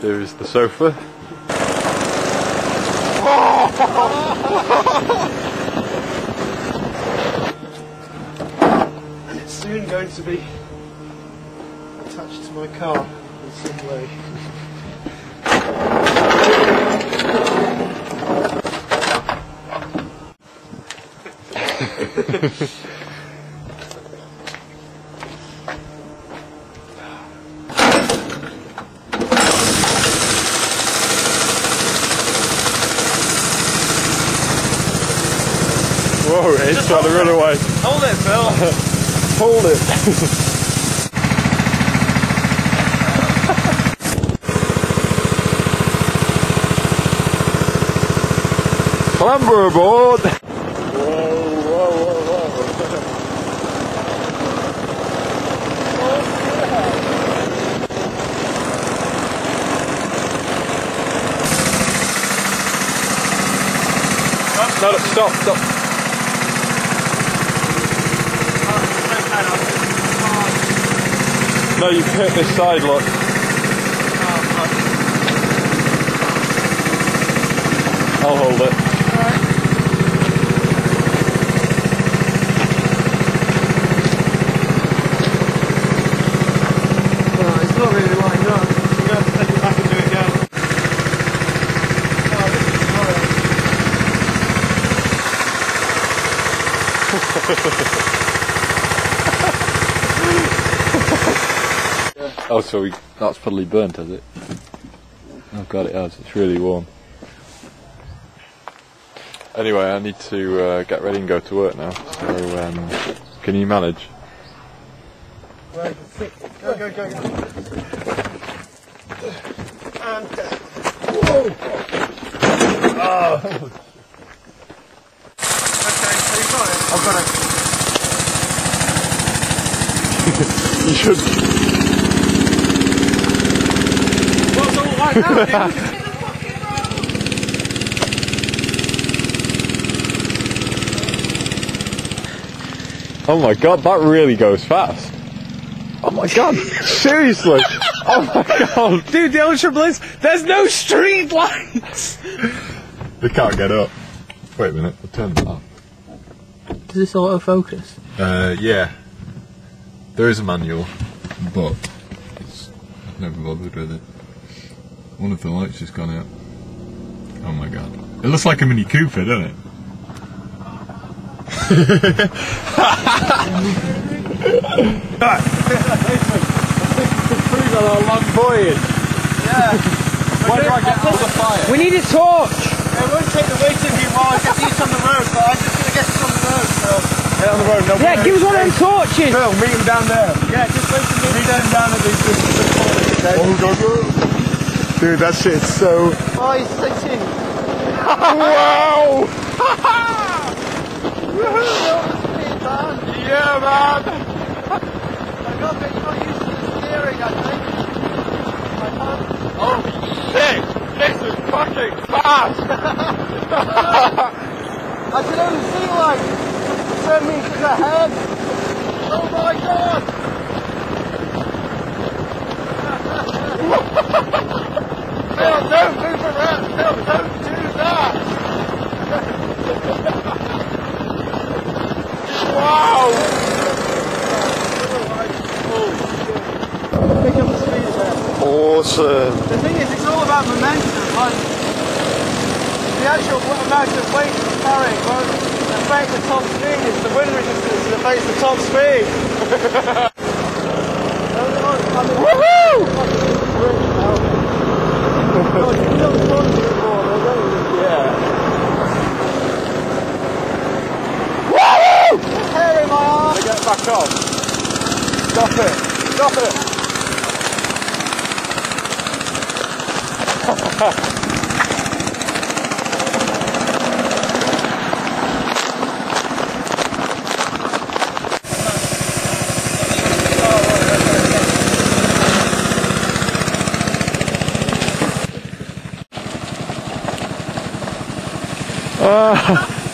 There's the sofa. It's soon going to be attached to my car in some way. Whoa, it's trying to run away. Hold it, Phil! Hold it. Clamber aboard. Whoa, whoa, whoa, whoa. No, no, stop, stop. No, you hit this side, look. I'll hold it. Oh, it's not really to have to do it again. Oh, Oh, so we, that's probably burnt, has it? Oh god, it has. It's really warm. Anyway, I need to uh, get ready and go to work now. So, um, can you manage? Go, go, go, go. And. Whoa! Oh. Okay, so you got it? I've got it. You should. What's all like that? Oh my god, that really goes fast. Oh my god, seriously. Oh my god. Dude, the Ultra Blitz, there's no street lights! They can't get up. Wait a minute, I'll turn that off. Does this autofocus? Uh, yeah. There is a manual, but it's, I've never bothered with it. One of the lights just gone out. Oh my god. It looks like a Mini Cooper, doesn't it? Prove on our long voyage. Yeah. Why do I get all the fire? We need a torch! It won't take the weight of you while I get these on the road, but I'm just going to get this on the road, so. Get on the road, no Yeah, give us one of them torches! Phil, meet him down there. Yeah, just wait for me. Meet him down at the, the, the, Oh, go, go. Dude, that shit's so. Oh, he's sitting. wow! yeah, man. I got it, you're not used to the steering, I think. I can't. Oh shit! This is fucking fast! I can only see like 10 metres ahead. Oh my god! Phil, don't move around! Phil, don't do that! Wow! Pick up the speed a. Awesome! The thing is, it's all about momentum. Like, the actual amount of weight it's carrying won't affect the top speed. It's the wind resistance that affects the top speed. Hair Get back on. Stop it. Stop it. Ah.